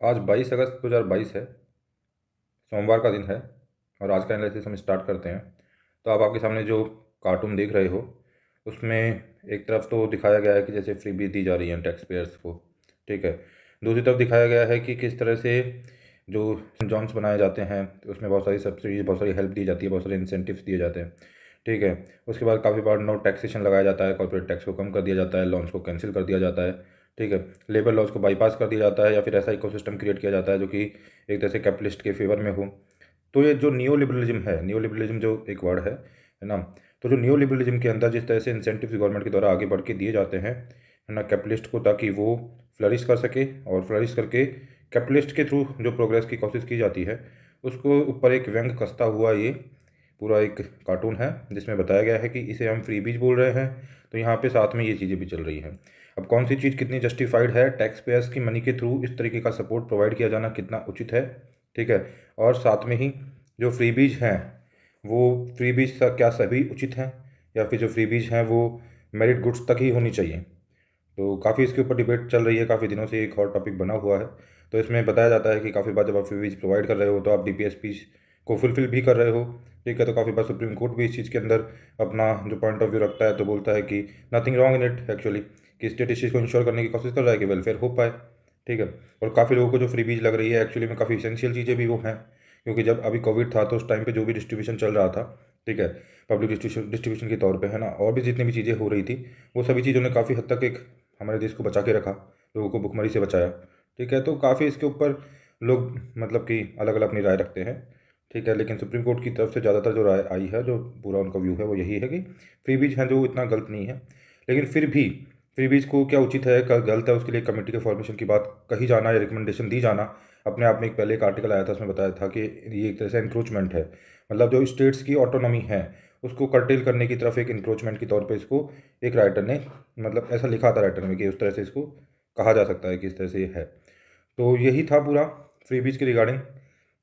आज 22 अगस्त 2022 है। सोमवार का दिन है और आज का एनालिसिस हम स्टार्ट करते हैं। तो आप आपके सामने जो कार्टून देख रहे हो, उसमें एक तरफ़ तो दिखाया गया है कि जैसे फ्री भी दी जा रही है टैक्स पेयर्स को, ठीक है? दूसरी तरफ़ दिखाया गया है कि किस तरह से जो जॉन्स बनाए जाते हैं, उसमें बहुत सारी सब्सिडीज बहुत सारी हेल्प दी जाती है, बहुत सारे इंसेंटिव्स दिए जाते हैं, ठीक है? उसके बाद काफ़ी बार नो टैक्सेशन लगाया जाता है कॉर्पोरेट टैक्स को कम कर दिया जाता है लोन्स को कैंसिल कर दिया जाता है। ठीक है लेबर लॉज को बाईपास कर दिया जाता है या फिर ऐसा इकोसिस्टम क्रिएट किया जाता है जो कि एक तरह से कैपिटलिस्ट के फेवर में हो। तो ये जो न्यू लिबरलिज्म है न्यू लिबरलिज्म जो एक वर्ड है है ना? तो जो न्यू लिबरलिज्म के अंदर जिस तरह से इंसेंटिव गवर्नमेंट के द्वारा आगे बढ़ के दिए जाते हैं, है ना? कैपिटलिस्ट को ताकि वो फ्लरिश कर सके और फ्लरिश करके कैपिटलिस्ट के थ्रू जो प्रोग्रेस की कोशिश की जाती है, उसको ऊपर एक व्यंग कसता हुआ ये पूरा एक कार्टून है, जिसमें बताया गया है कि इसे हम फ्री बीज बोल रहे हैं। तो यहाँ पे साथ में ये चीज़ें भी चल रही हैं। अब कौन सी चीज़ कितनी जस्टिफाइड है? टैक्स पेयर्स की मनी के थ्रू इस तरीके का सपोर्ट प्रोवाइड किया जाना कितना उचित है? ठीक है। और साथ में ही जो फ्री बीज हैं, वो फ्री बीज क्या सभी उचित हैं? या फिर जो फ्री बीज हैं, वो मेरिट गुड्स तक ही होनी चाहिए? तो काफ़ी इसके ऊपर डिबेट चल रही है, काफ़ी दिनों से एक और टॉपिक बना हुआ है। तो इसमें बताया जाता है कि काफ़ी बार जब आप फ्री बीज प्रोवाइड कर रहे हो तो आप डी को फुलफिल भी कर रहे हो। ठीक है तो काफ़ी बार सुप्रीम कोर्ट भी इस चीज़ के अंदर अपना जो पॉइंट ऑफ़ व्यू रखता है तो बोलता है कि nothing wrong in it actually कि स्टेट इस चीज़ को इंश्योर करने की कोशिश कर रहा है कि वेलफेयर हो पाए, ठीक है? और काफ़ी लोगों को जो फ्री बीज लग रही है एक्चुअली में काफ़ी इसेंशियल चीज़ें भी वो हैं, क्योंकि जब अभी कोविड था तो उस टाइम पे जो भी डिस्ट्रीब्यूशन चल रहा था, ठीक है? पब्लिक डिस्ट्रीब्यूशन डिस्ट्रीब्यूशन के तौर पे, है ना? और भी जितनी भी चीज़ें हो रही थी, वो सभी चीज़ों ने काफ़ी हद तक एक हमारे देश को बचा के रखा, लोगों को भुखमरी से बचाया, ठीक है? तो काफ़ी इसके ऊपर लोग मतलब कि अलग अलग अपनी राय रखते हैं, ठीक है? लेकिन सुप्रीम कोर्ट की तरफ़ से ज़्यादातर जो राय आई है, जो पूरा उनका व्यू है, वो यही है कि फ्री बीज हैं जो इतना गलत नहीं है, लेकिन फिर भी फ्री बीज को क्या उचित है? क्या गलत है? उसके लिए कमेटी के फॉर्मेशन की बात कही जाना या रिकमेंडेशन दी जाना? अपने आप में एक पहले एक आर्टिकल आया था, उसमें बताया था कि ये एक तरह से इंक्रोचमेंट है। मतलब जो स्टेट्स की ऑटोनॉमी है, उसको कर्टेल करने की तरफ़ एक इंक्रोचमेंट के तौर पे इसको एक राइटर ने मतलब ऐसा लिखा था राइटर में कि उस तरह से इसको कहा जा सकता है कि इस तरह से ये है। तो यही था पूरा फ्री बीज के रिगार्डिंग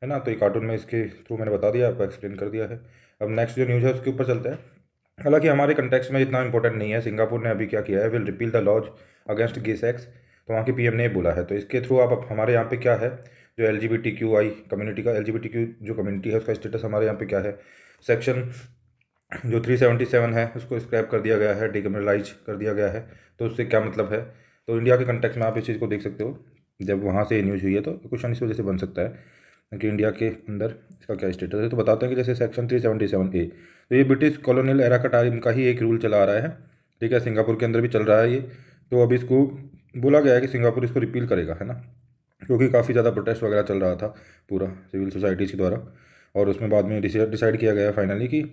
है ना? तो ये कार्टून में इसके थ्रू मैंने बता दिया, आपको एक्सप्लेन कर दिया है। अब नेक्स्ट जो न्यूज़ है, उसके ऊपर चलते हैं। हालाँकि हमारे कंटेक्स में इतना इंपॉर्टेंट नहीं है। सिंगापुर ने अभी क्या किया है? Will repeal the laws against gay sex तो वहाँ के पीएम ने बोला है। तो इसके थ्रू आप हमारे यहाँ पे क्या है? जो L G B T Q I community का एल जी कम्युनिटी है, उसका स्टेटस हमारे यहाँ पे क्या है? सेक्शन जो थ्री सेवेंटी सेवन है, उसको स्क्रैप कर दिया गया है डिकमरलाइज कर दिया गया है। तो उससे क्या मतलब है? तो इंडिया के कंटेक्स में आप इस चीज़ को देख सकते हो। जब वहाँ से न्यूज़ हुई है तो क्वेश्चन इस वजह से बन सकता है कि इंडिया के अंदर इसका क्या स्टेटस है? तो बताते हैं कि जैसे section three seventy seven A तो ये ब्रिटिश कॉलोनियल एरा का टाइम का ही एक रूल चला आ रहा है। ठीक है, सिंगापुर के अंदर भी चल रहा है ये। तो अब इसको बोला गया है कि सिंगापुर इसको रिपील करेगा, है ना? क्योंकि काफ़ी ज़्यादा प्रोटेस्ट वगैरह चल रहा था पूरा सिविल सोसाइटीज़ के द्वारा। और उसमें बाद में डिसाइड किया गया फाइनली कि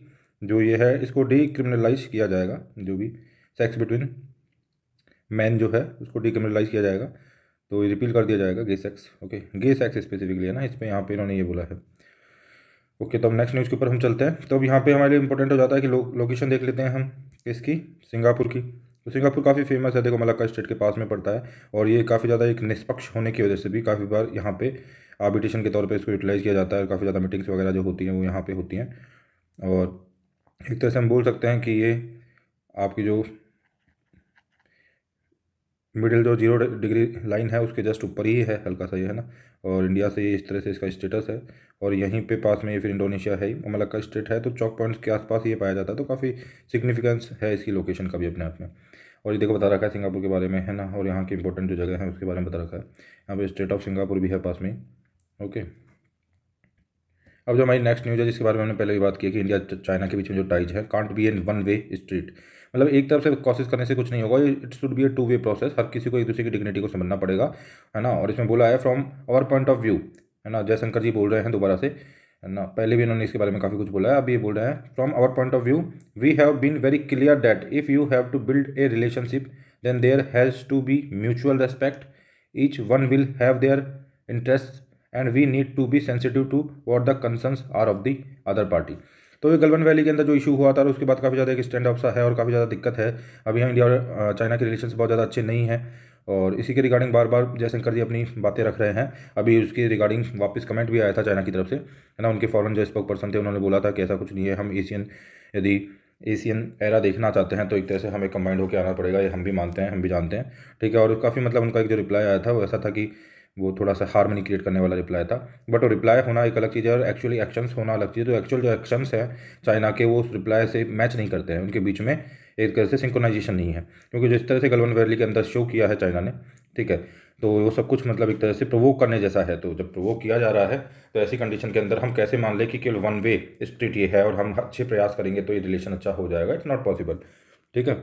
जो ये है, इसको डीक्रिमिनलाइज किया जाएगा, जो भी सेक्स बिटवीन मैन जो है, उसको डीक्रिमिनलाइज किया जाएगा। तो ये रिपील कर दिया जाएगा gay sex okay gay sex specifically है ना इस पर यहाँ पे इन्होंने ये बोला है। ओके तो अब नेक्स्ट न्यूज़ के ऊपर हम चलते हैं। तो अब यहाँ पे हमारे लिए इंपॉर्टेंट हो जाता है कि लो, लोकेशन देख लेते हैं हम इसकी सिंगापुर की। तो सिंगापुर काफ़ी फ़ेमस है देखो मलक्का स्टेट के पास में पड़ता है और ये काफ़ी ज़्यादा एक निष्पक्ष होने की वजह से भी काफ़ी बार यहाँ पे आर्बिटेशन के तौर पे इसको यूटिलाइज़ किया जाता है काफ़ी ज़्यादा मीटिंग्स वगैरह जो होती हैं वो यहाँ पे होती हैं। और एक तरह से हम बोल सकते हैं कि ये आपकी जो मिडिल जो ज़ीरो डिग्री लाइन है उसके जस्ट ऊपर ही है हल्का सा ये है ना। और इंडिया से इस तरह से इसका स्टेटस है। और यहीं पे पास में ये फिर इंडोनेशिया है ही मलक्का स्टेट है तो चौक पॉइंट्स के आसपास ये पाया जाता है तो काफ़ी सिग्निफिकेंस है इसकी लोकेशन का भी अपने आप में। और ये देखो बता रखा है सिंगापुर के बारे में, है ना? और यहाँ की इंपॉर्टेंट जो जगह है, उसके बारे में बता रखा है। यहाँ पर स्टेट ऑफ़ सिंगापुर भी है पास में ओके अब जो हमारी नेक्स्ट न्यूज़ है, जिसके बारे में हमने पहले भी बात की कि इंडिया चाइना के बीच में जो टाइज है can't be an one way street मतलब एक तरफ़ से कोशिश करने से कुछ नहीं होगा it should be a two way process हर किसी को एक दूसरे की डिग्निटी को समझना पड़ेगा, है ना? और इसमें बोला है from our point of view है ना? जयशंकर जी बोल रहे हैं दोबारा से, है ना? पहले भी इन्होंने इसके बारे में काफ़ी कुछ बोला है अभी ये बोल रहे हैं from our point of view we have been very clear that if you have to build a relationship then there has to be mutual respect each one will have their interest and we need to be sensitive to what the concerns are of the other party तो ये Galwan valley के अंदर जो issue हुआ था, और उसके बाद काफ़ी ज़्यादा एक स्टैंड ऑफ़ सा है और काफ़ी ज़्यादा दिक्कत है। अभी यहाँ इंडिया और चाइना के रिलेशन बहुत ज़्यादा अच्छे नहीं हैं, और इसी के रिगार्डिंग बार बार जयशंकर जी अपनी बातें रख रहे हैं। अभी उसके रिगार्डिंग वापस कमेंट भी आया था चाइना की तरफ़ से, है ना? उनके फॉरन जो स्पोक पर्सन थे, उन्होंने बोला था कि ऐसा कुछ नहीं है, हम एशियन यदि एशियन एरा देखना चाहते हैं तो एक तरह से हमें कंबाइंड होकर आना पड़ेगा, ये हम भी मानते हैं, हम भी जानते हैं। ठीक है, और काफ़ी मतलब उनका एक जो रिप्लाई आया था, वो ऐसा था कि वो थोड़ा सा हारमनी क्रिएट करने वाला रिप्लाई था। बट वो रिप्लाई होना एक अलग चीज़ है और एक्चुअली एक्शंस होना अलग चीज़ है। तो एक्चुअल जो एक्शंस हैं चाइना के, वो उस रिप्लाई से मैच नहीं करते हैं। उनके बीच में एक तरह से सिंक्रोनाइजेशन नहीं है। क्योंकि जिस तरह से गलवन वैली के अंदर शो किया है चाइना ने, ठीक है? तो वो सब कुछ मतलब एक तरह से प्रोवोक करने जैसा है। तो जब प्रोवोक किया जा रहा है तो ऐसी कंडीशन के अंदर हम कैसे मान लें कि केवल वन वे स्ट्रीट ये है और हम अच्छे प्रयास करेंगे तो ये रिलेशन अच्छा हो जाएगा। इट्स नॉट पॉसिबल ठीक है?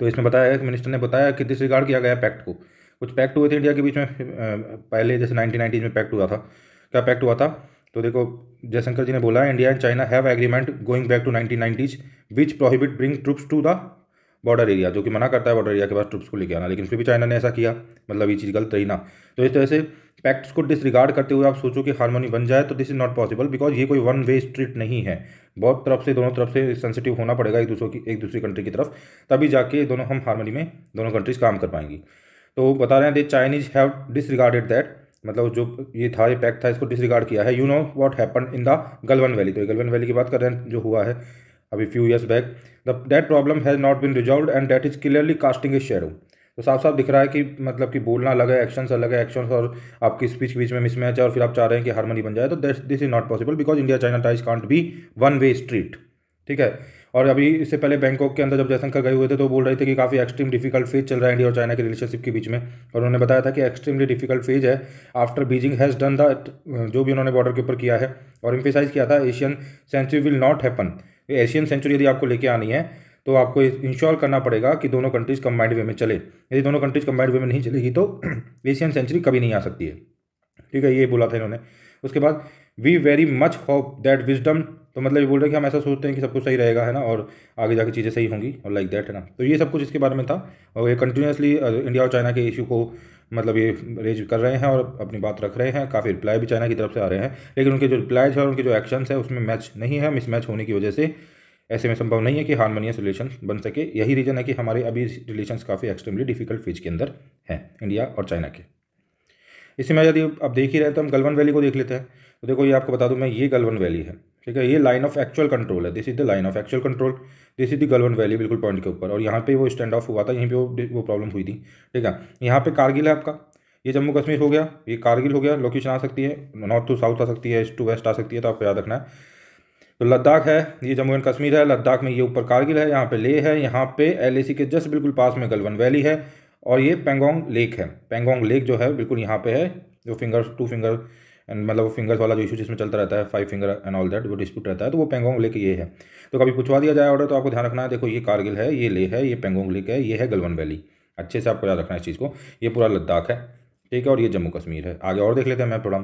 तो इसमें बताया गया कि मिनिस्टर ने बताया कि डिसरिगार्ड किया गया पैक्ट को। कुछ पैक्ट हुए थे इंडिया के बीच में पहले जैसे नाइनटीन नाइनटीज में पैक्ट हुआ था। क्या पैक्ट हुआ था? तो देखो, जयशंकर जी ने बोला, India and China have agreement going back to nineteen nineties which prohibit bring troops to the border area, जो कि मना करता है बॉर्डर एरिया के पास ट्रुप्स को लेकर आना, लेकिन फिर भी चाइना ने ऐसा किया। मतलब ये चीज़ गलत रही ना। तो इस तरह से पैक्ट्स को डिसरिगार्ड करते हुए आप सोचो कि हारमोनी बन जाए तो this is not possible because ये कोई वन वे स्ट्रीट नहीं है। बहुत तरफ़ से, दोनों तरफ़ से सेंसिटिव होना पड़ेगा एक दूसरे की, एक दूसरी कंट्री की तरफ़, तभी जाके दोनों, हम हारमोनी में दोनों कंट्रीज़ काम कर पाएँगी। तो बता रहे हैं they Chinese have disregarded that मतलब जो ये था, ये पैक था, इसको डिसरिगार्ड किया है। You know what happen in the Galwan valley तो गलवन वैली की बात कर रहे हैं, जो हुआ है अभी few years back the that problem has not been resolve and that is clearly casting a shadow तो साफ़ साफ़ दिख रहा है कि मतलब कि बोलना अलग है एक्शन अलग है एक्शन और आपकी स्पीच के बीच में मिसमैच है और फिर आप चाह रहे हैं कि हारमोनी बन जाए। तो this is not possible because India China ties can't be one way street ठीक है? और अभी इससे पहले बैंकॉक के अंदर जब जयशंकर गए हुए थे तो बोल रहे थे कि काफ़ी एक्सट्रीम डिफ़िकल्ट फ़ेज़ चल रहा है इंडिया और चाइना के रिलेशनशिप के बीच में। और उन्होंने बताया था कि एक्सट्रीमली डिफ़िकल्ट फ़ेज़ है। After Beijing has done the जो भी उन्होंने बॉर्डर के ऊपर किया है और इम्फेसाइज किया था Asian century will not happen Asian century यदि आपको लेके आनी है तो आपको इंश्योर करना पड़ेगा कि दोनों कंट्रीज़ कंबाइंड वे में चले। यदि दोनों कंट्रीज़ कंबाइंड वे में नहीं चलेगी तो एशियन सेंचुरी कभी नहीं आ सकती है। ठीक है, ये बोला था इन्होंने। उसके बाद we very much hope that wisdom तो मतलब ये बोल रहे हैं कि हम ऐसा सोचते हैं कि सब कुछ सही रहेगा, है ना, और आगे जाके चीज़ें सही होंगी, और लाइक दैट है ना। तो ये सब कुछ इसके बारे में था, और ये कंटिन्यूसली इंडिया और चाइना के इशू को मतलब ये रेज कर रहे हैं और अपनी बात रख रहे हैं, काफ़ी रिप्लाई भी चाइना की तरफ़ से आ रहे हैं, लेकिन उनके जो रिप्लाईज है और उनके जो एक्शंस है, उसमें मैच नहीं है मिसमैच होने की वजह से ऐसे में संभव नहीं है कि हारमोनियस रिलेशन बन सके। यही रीज़न है कि हमारे अभी रिलेशन काफ़ी एक्सट्रीमली डिफ़िकल्ट फ़ेज़ के अंदर हैं इंडिया और चाइना के। इसी में यदि आप देख ही रहे तो हम गलवन वैली को देख लेते हैं। तो देखो, ये आपको बता दूँ, मैं, ये गलवन वैली है। ठीक है, ये लाइन ऑफ़ एक्चुअल कंट्रोल है। This is the line of actual control this is the Galwan valley बिल्कुल पॉइंट के ऊपर। और यहाँ पे वो स्टैंड ऑफ़ हुआ था, यहीं पे वो वो प्रॉब्लम हुई थी। ठीक है, यहाँ पे कारगिल है आपका। ये जम्मू कश्मीर हो गया। ये कारगिल हो गया। लोकेशन आ सकती है। नॉर्थ टू साउथ आ सकती है। ईस्ट टू वेस्ट आ सकती है तो आपको याद रखना है। तो लद्दाख है। ये जम्मू एंड कश्मीर है। लद्दाख में ये ऊपर कारगिल है। यहाँ पे ले है। यहाँ पे एलएसी के जस्ट बिल्कुल पास में गलवन वैली है। और ये पेंगोंग लेक है। पेंगोंग लेक जो है, बिल्कुल यहाँ पे है। जो फिंगर टू फिंगर एंड मतलब वो फिंगर्स वाला जो इशू जिसमें चलता रहता है five finger and all that वो डिस्प्यूट रहता है तो वो पेंगोंग लेक ये है। तो कभी पूछवा दिया जाए ऑर्डर तो आपको ध्यान रखना है, देखो ये कारगिल है, ये ले है, ये पेंगोंग लेक है, ये है गलवन वैली अच्छे से आपको याद रखना है इस चीज़ को। ये पूरा लद्दाख है, ठीक है, और ये जम्मू कश्मीर है। आगे और देख लेते हैं मैं थोड़ा।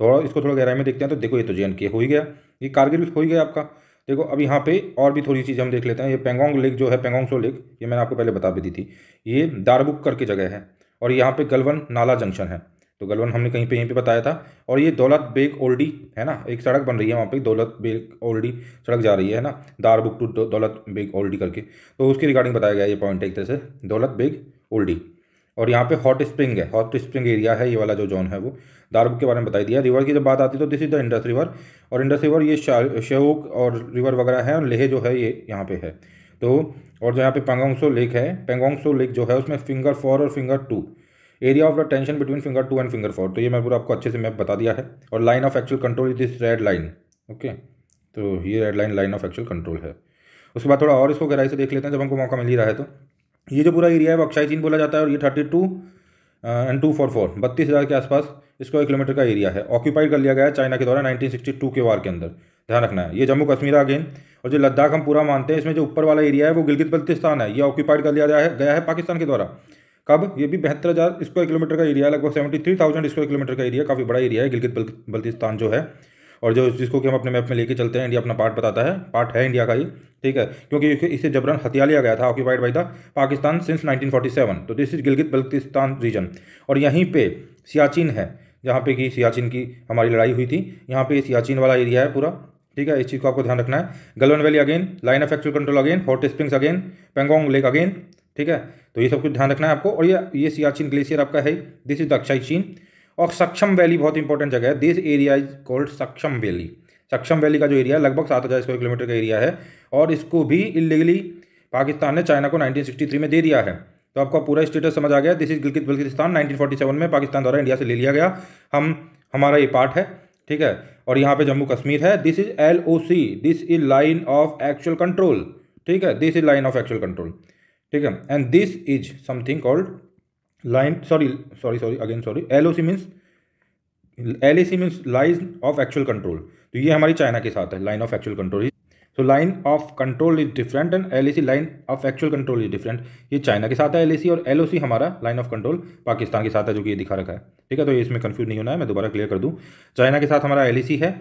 थोड़ा इसको थोड़ा गहराई में देखते हैं तो देखो ये तो जे के हो ही गया। ये कारगिल हो ही गया आपका। देखो, अब यहाँ पे और भी थोड़ी चीज़ हम देख लेते हैं। ये पेंगोंग लेक जो है पेंगोंग सो लेक ये मैंने आपको पहले बता भी दी थी। ये दारबुक करके जगह है, और यहाँ पे गलवन नाला जंक्शन है। तो गलवन हमने कहीं पे, यहीं पे बताया था। और ये दौलत बेग ओल्डी है ना, एक सड़क बन रही है वहाँ पे, दौलत बेग ओल्डी सड़क जा रही है ना, दारबुक टू दौलत बेग ओल्डी करके। तो उसके रिगार्डिंग बताया गया ये पॉइंट एक तरह से, दौलत बेग ओल्डी और यहाँ पे हॉट स्प्रिंग है हॉट स्प्रिंग एरिया है ये वाला जो जोन है वो। दारबुक के बारे में बताई दिया। रिवर की जब बात आती है तो this is the Indus river और इंडस रिवर ये शेऊक और रिवर वगैरह है और लेह जो है ये यहाँ पे है। तो और जो यहाँ पे पेंगोंगसो लेक है पेंगोंगसो लेक जो है उसमें फिंगर फोर और finger two area of the tension between finger two and finger four तो ये मैं पूरा आपको अच्छे से मैप बता दिया है। और line of actual control is this red line okay तो ये red line line of actual control है। उसके बाद थोड़ा और इसको गहराई से देख लेते हैं, जब हमको मौका मिल ही रहा है तो। ये जो पूरा एरिया है, वो अक्षय चीन बोला जाता है और ये thirty two and two four four बत्तीस हज़ार के आसपास स्क्वायर किलोमीटर का एरिया है। ऑक्यूपाइड कर लिया गया है चाइना के द्वारा 1962 के वार के अंदर। ध्यान रखना है। ये जम्मू कश्मीर अगेन और जो लद्दाख हम पूरा मानते हैं, इसमें जो ऊपर वाला एरिया है, वो गिलगित बल्तिस्तान है। ये ऑक्यूपाइड कर लिया गया है गया है पाकिस्तान के द्वारा। कब? ये भी बहत्तर हज़ार स्क्वायर किलोमीटर का एरिया लगभग seventy three thousand square kilometre का एरिया काफ़ी बड़ा एरिया है, गिलगित बल्तिस्तान जो है। और जो जिसको कि हम अपने मैप में लेके चलते हैं, इंडिया अपना पार्ट बताता है। पार्ट है इंडिया का ही, ठीक है? क्योंकि इसे जबरन हथिया लिया गया था occupied by the Pakistan since 1947 तो this is Gilgit Baltistan region और यहीं पे सियाचिन है, जहाँ पे कि सियाचिन की हमारी लड़ाई हुई थी। यहाँ पे सियाचिन वाला एरिया है पूरा, ठीक है? इस चीज़ को आपको ध्यान रखना है। Galwan valley again line of actual control again hot springs again Pangong lake again ठीक है? तो ये सब कुछ ध्यान रखना है आपको। और ये ये सियाचिन ग्लेशियर आपका है। दिस इज़ द चीन और सक्षम वैली बहुत इंपॉर्टेंट जगह है। This area is called Shaksgam valley. Shaksgam valley का जो एरिया है, लगभग सात हज़ार स्क्वायर किलोमीटर का एरिया है। और इसको भी इलीगली पाकिस्तान ने चाइना को 1963 में दे दिया है। तो आपका पूरा स्टेटस समझ आ गया। दिस इज़ गिलगित बल्किस्तान 1947 में पाकिस्तान द्वारा इंडिया से ले लिया गया। हम, हमारा ये पार्ट है। ठीक है? और यहाँ पे जम्मू कश्मीर है। This is L O C this is line of actual control ठीक है? This is line of actual control ठीक है? And this is something called line sorry sorry sorry again sorry L O C means L A C means line of actual control तो ये हमारी China के साथ है line of actual control so line of control is different and L line of actual control is different ये China के साथ है एल और एलओसी हमारा लाइन ऑफ़ कंट्रोल पाकिस्तान के साथ है, जो कि ये दिखा रखा है। ठीक है? तो ये इसमें कंफ्यूज नहीं होना है, मैं दोबारा क्लियर कर दूँ। चाइना के साथ हमारा एल है।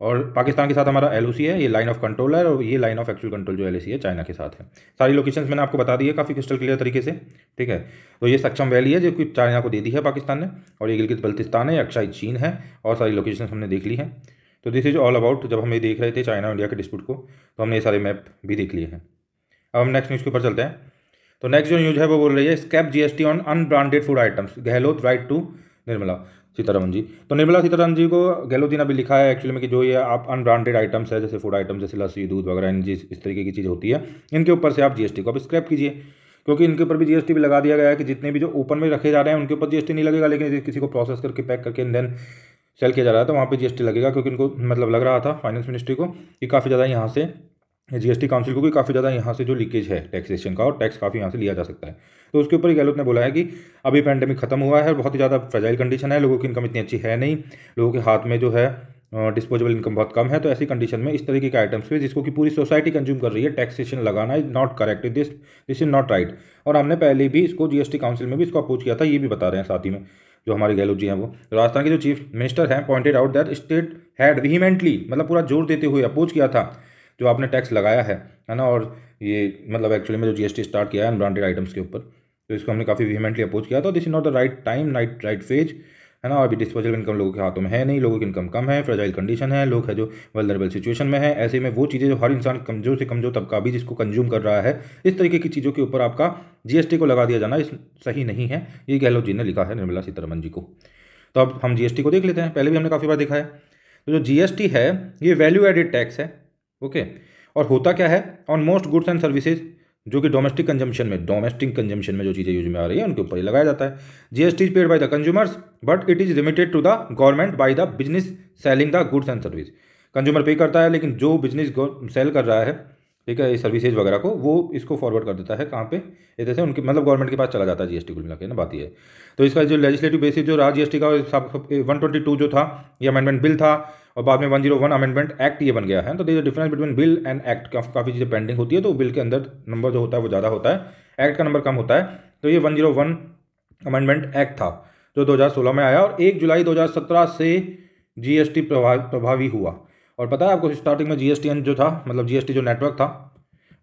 और पाकिस्तान के साथ हमारा एलओसी है, ये लाइन ऑफ़ कंट्रोल है और ये लाइन ऑफ़ एक्चुअल कंट्रोल जो एल है चाइना के साथ है। सारी लोकेशन मैंने आपको बता दी है काफ़ी क्रिस्टल क्लियर तरीके से, ठीक है? तो ये सक्षम वैली है जो कि चाइना को दे दी है पाकिस्तान ने और ये गिलगित बल्तिस्तान है अक्षाई चीन है और सारी लोकेशन हमने देख ली है। तो दिस इज़ ऑल अबाउट जब हम ये देख रहे थे चाइना इंडिया के डिस्प्यूट को तो हमने ये सारे मैप भी देख लिए हैं। अब हम नेक्स्ट न्यूज़ के ऊपर चलते हैं। तो नेक्स्ट जो न्यूज़ है वो बोल रही है scrap GST on unbranded food items Gehlot write to Nirmala. Sitharaman ji. तो निर्मला सीतारमन जी को गहलोत जी ने अभी लिखा है एक्चुअली में कि जो ये आप अनब्रांडेड आइटम्स है, जैसे फ़ूड आइटम्स जैसे लस्सी, दूध वगैरह जिस इस तरीके की चीज़ होती है, इनके ऊपर से आप जीएसटी को आप स्क्रैप कीजिए। क्योंकि इनके ऊपर भी जीएसटी भी लगा दिया गया है कि जितने भी जो ओपन में रखे जा रहे हैं, उनके ऊपर जीएसटी नहीं लगेगा, लेकिन किसी को प्रोसेस करके पैक करके देन सेल किया जा रहा था वहाँ पे जीएसटी लगेगा, क्योंकि इनको मतलब लग रहा था फाइनेंस मिनिस्ट्री को कि काफ़ी ज़्यादा यहाँ से जीएसटी काउंसिल को भी काफ़ी ज़्यादा यहाँ से जो लीकेज है टैक्सेशन का और टैक्स काफ़ी यहाँ से लिया जा सकता है। तो उसके ऊपर गहलोत ने बोला है कि अभी पैंडेमिक खत्म हुआ है और बहुत ही ज़्यादा फ्रेजाइल कंडीशन है, लोगों की इनकम इतनी अच्छी है नहीं, लोगों के हाथ में जो है डिस्पोजेबल इनकम बहुत कम है तो ऐसी कंडीशन में इस तरीके के आइटम्स पे जिसको कि पूरी सोसाइटी कंज्यूम कर रही है टैक्सेशन लगाना is not correct this this is not right और हमने पहले भी इसको जीएसटी काउंसिल में भी इसको अपोज किया था, ये भी बता रहे हैं साथ ही में, जो हमारे गहलोत जी हैं वो। राजस्थान के जो चीफ मिनिस्टर हैं pointed out that state had vehemently मतलब पूरा ज़ोर देते हुए अपोज किया था जो आपने टैक्स लगाया है है ना? और ये मतलब एक्चुअली में जो जीएसटी स्टार्ट किया है अनब्रांडेड आइटम्स के ऊपर तो इसको हमने काफ़ी वीमेंटली अपोज किया। था this is not the right time night right phase है ना? और अभी डिस्पोजेबल इनकम लोगों के हाथों में है नहीं, लोगों की इनकम कम है फ्रेजाइल कंडीशन है, लोग है जो वल्नरेबल सिचुएशन में है। ऐसे में वो चीज़ें जो हर इंसान कमज़ोर से कमज़ोर तबका भी जिसको कंज्यूम कर रहा है, इस तरीके की चीज़ों के ऊपर आपका जीएसटी को लगा दिया जाना इस सही नहीं है। ये गहलोत जी ने लिखा है निर्मला सीतारमन जी को। तो अब हम जीएसटी को देख लेते हैं। पहले भी हमने काफ़ी बार देखा है। तो जो जीएसटी है, ये वैल्यू एडेड टैक्स है। ओके। और होता क्या है? On most goods and services जो कि डोमेस्टिक कंजम्पशन में डोमेस्टिक कंजम्पशन में जो चीज़ें यूज़ में आ रही है, उनके ऊपर ही लगाया जाता है। GST is paid by the consumers but it is limited to the government by the business selling the goods and service consumer पे करता है, लेकिन जो बिज़नेस सेल कर रहा है ठीक है सर्विसेज़ वगैरह को, वो इसको फॉरवर्ड कर देता है कहाँ पे? इधर से उनके मतलब गवर्नमेंट के पास चला जाता है जीएसटी कुल मिला के, ना बात ये है। तो इसका जो लेजिस्लेटिव बेसिस जो रहा जीएसटी का वन ट्वेंटी टू जो था, ये अमेंडमेंट बिल था, और बाद में one zero one amendment act ये बन गया है। तो their difference between bill and act काफ़ी चीज़ें पेंडिंग होती है तो बिल के अंदर नंबर जो होता है, वो ज़्यादा होता है। एक्ट का नंबर कम होता है। तो ये one zero one amendment act था, जो दो हज़ार सोलह में आया, और एक जुलाई दो हज़ार सत्रह से जीएसटी प्रभावी हुआ। और पता है आपको स्टार्टिंग में जीएसटी जो था मतलब जीएसटी जो नेटवर्क था,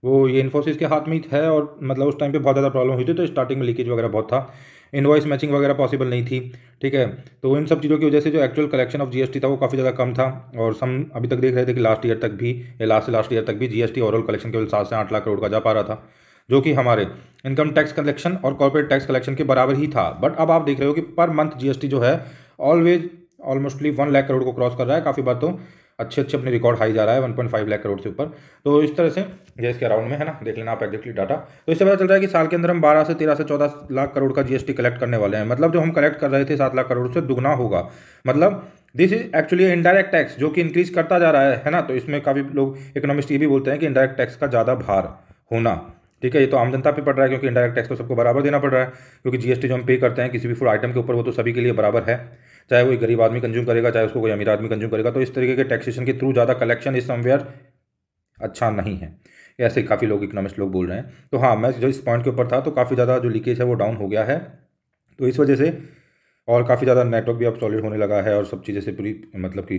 वो ये इन्फोसिस के हाथ में ही है और मतलब उस टाइम पे बहुत ज़्यादा प्रॉब्लम हुई थी तो स्टार्टिंग में लीकेज वगैरह बहुत था। इनवॉइस मैचिंग वगैरह पॉसिबल नहीं थी, ठीक है? तो इन सब चीज़ों की वजह से जो एक्चुअल कलेक्शन ऑफ़ जीएसटी था वो काफ़ी ज़्यादा कम था और सम अभी तक देख रहे थे कि लास्ट ईयर तक भी, या लास्ट से लास्ट ईयर तक भी जीएसटी ओवरऑल कलेक्शन केवल सात से आठ लाख करोड़ का जा पा रहा था, जो कि हमारे इनकम टैक्स कलेक्शन और कॉर्पोरेट टैक्स कलेक्शन के बराबर ही था। बट अब आप देख रहे हो कि पर मंथ जीएसटी जो है always almostly one lakh crore को क्रॉस कर रहा है, काफ़ी बार तो अच्छे अच्छे अपने रिकॉर्ड हाई जा रहा है one point five lakh crore से ऊपर। तो इस तरह से, ये इसके अराउंड में है ना, देख लेना आप एक्जेक्टली डाटा तो इससे पता चल रहा है कि साल के अंदर हम बारह से तेरह से चौदह लाख करोड़ का जीएसटी कलेक्ट करने वाले हैं। मतलब जो हम कलेक्ट कर रहे थे सात लाख करोड़ से दुगना होगा। मतलब this is actually indirect tax जो कि इंक्रीज करता जा रहा है है ना? तो इसमें काफ़ी लोग इकोनॉमिस्ट ये भी बोलते हैं कि इनडायरेक्ट टैक्स का ज़्यादा भार होना। ठीक है, ये तो आम जनता पे पड़ रहा है, क्योंकि इंडायरेक्ट टैक्स तो सबको बराबर देना पड़ रहा है, क्योंकि जीएसटी जो हम पे करते हैं, किसी भी फ़ूड आइटम के ऊपर, वो तो सभी के लिए बराबर है। चाहे वो गरीब आदमी कंज्यूम करेगा, चाहे उसको कोई अमीर आदमी कंज्यूम करेगा तो इस तरीके के टैक्सेशन के थ्रू ज़्यादा कलेक्शन इस समवेयर अच्छा नहीं है। ऐसे काफ़ी लोग इकोनॉमिस्ट लोग बोल रहे हैं। तो हाँ मैं जो इस पॉइंट के ऊपर था तो काफ़ी ज़्यादा जो लीकेज है, वो डाउन हो गया है। तो इस वजह से और काफ़ी ज़्यादा नेटवर्क भी अब सॉलिड होने लगा है और सब चीज़ें से पूरी मतलब कि